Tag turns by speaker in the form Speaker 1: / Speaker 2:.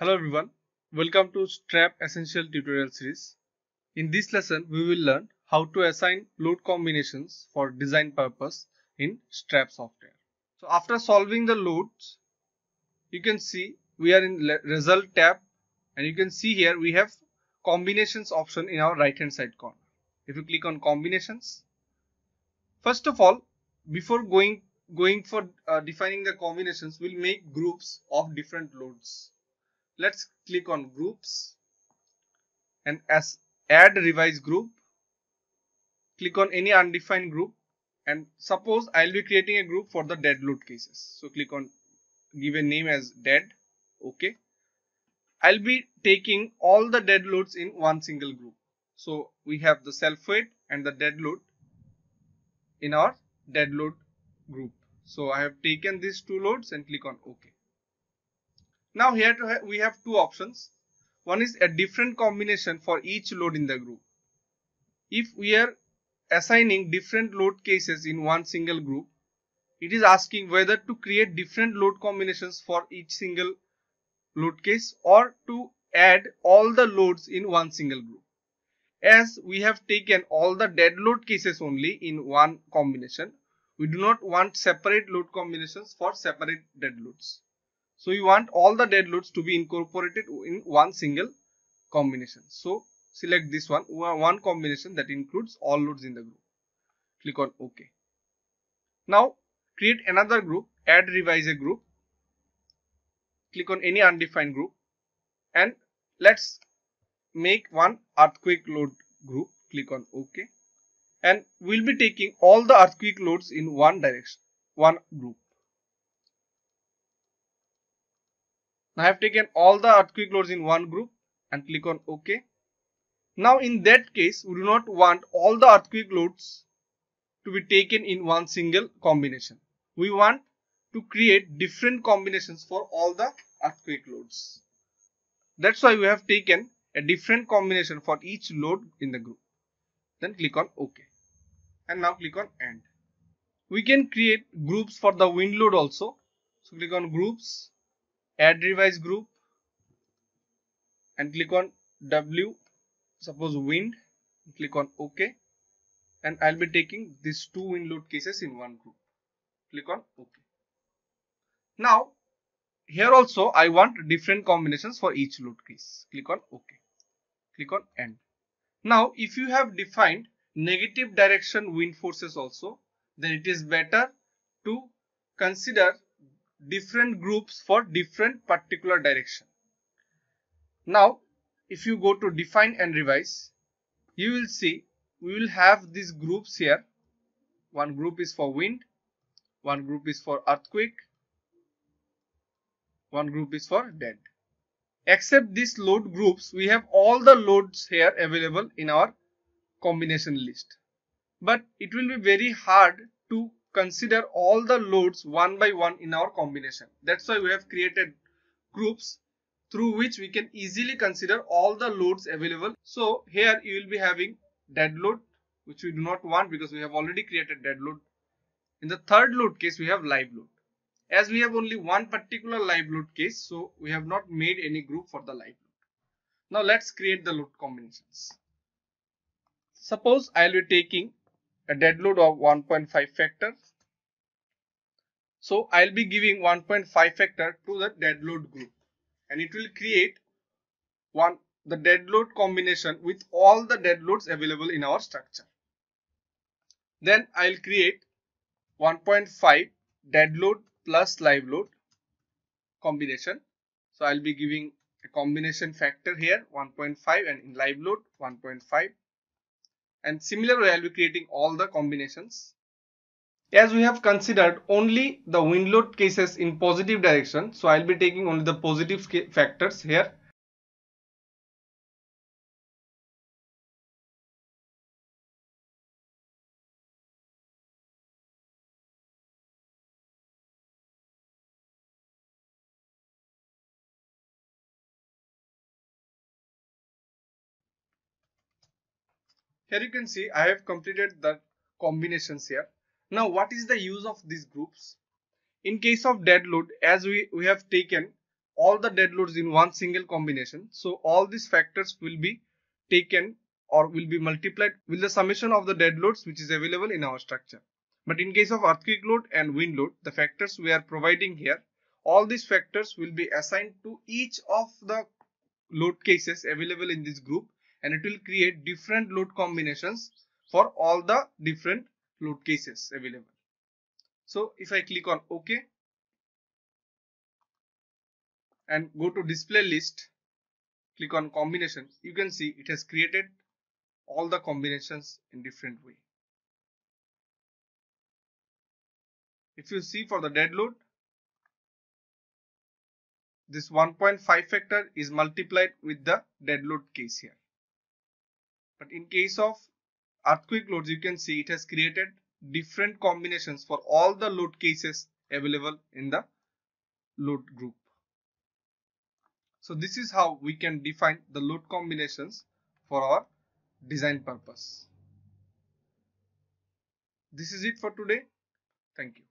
Speaker 1: Hello everyone, welcome to STRAP Essential Tutorial Series. In this lesson, we will learn how to assign load combinations for design purpose in Strap software. So after solving the loads, you can see we are in result tab and you can see here we have combinations option in our right hand side corner. If you click on combinations, first of all, before going going for uh, defining the combinations, we'll make groups of different loads let's click on groups. And as add revise group click on any undefined group. And suppose I'll be creating a group for the dead load cases. So click on give a name as dead. Okay. I'll be taking all the dead loads in one single group. So we have the self weight and the dead load in our dead load group. So I have taken these two loads and click on OK now here we have two options. One is a different combination for each load in the group. If we are assigning different load cases in one single group, it is asking whether to create different load combinations for each single load case or to add all the loads in one single group. As we have taken all the dead load cases only in one combination, we do not want separate load combinations for separate dead loads. So you want all the dead loads to be incorporated in one single combination. So select this one, one combination that includes all loads in the group. Click on OK. Now create another group, add revise a group. Click on any undefined group and let's make one earthquake load group. Click on OK and we'll be taking all the earthquake loads in one direction, one group. Now I have taken all the earthquake loads in one group and click on OK. Now in that case, we do not want all the earthquake loads to be taken in one single combination. We want to create different combinations for all the earthquake loads. That's why we have taken a different combination for each load in the group. Then click on OK. And now click on End. We can create groups for the wind load also. So click on Groups add revise group and click on W suppose wind click on OK and I'll be taking these two wind load cases in one group. Click on OK. Now here also I want different combinations for each load case. Click on OK. Click on end. Now if you have defined negative direction wind forces also then it is better to consider different groups for different particular direction. Now, if you go to define and revise, you will see we will have these groups here. One group is for wind, one group is for earthquake, one group is for dead. Except these load groups, we have all the loads here available in our combination list. But it will be very hard to consider all the loads one by one in our combination. That's why we have created groups through which we can easily consider all the loads available. So here you will be having dead load which we do not want because we have already created dead load. In the third load case we have live load. As we have only one particular live load case so we have not made any group for the live load. Now let's create the load combinations. Suppose I will be taking a dead load of 1.5 factor. So I'll be giving 1.5 factor to the dead load group and it will create one the dead load combination with all the dead loads available in our structure. Then I'll create 1.5 dead load plus live load combination. So I'll be giving a combination factor here 1.5 and in live load 1.5 and similarly I'll be creating all the combinations. As we have considered only the wind load cases in positive direction, so I'll be taking only the positive factors here. Here you can see I have completed the combinations here. Now what is the use of these groups? In case of dead load as we, we have taken all the dead loads in one single combination. So all these factors will be taken or will be multiplied with the summation of the dead loads which is available in our structure. But in case of earthquake load and wind load, the factors we are providing here, all these factors will be assigned to each of the load cases available in this group and it will create different load combinations for all the different load cases available. So if I click on OK and go to display list, click on combination, you can see it has created all the combinations in different way. If you see for the dead load, this 1.5 factor is multiplied with the dead load case here. But in case of earthquake loads, you can see it has created different combinations for all the load cases available in the load group. So this is how we can define the load combinations for our design purpose. This is it for today. Thank you.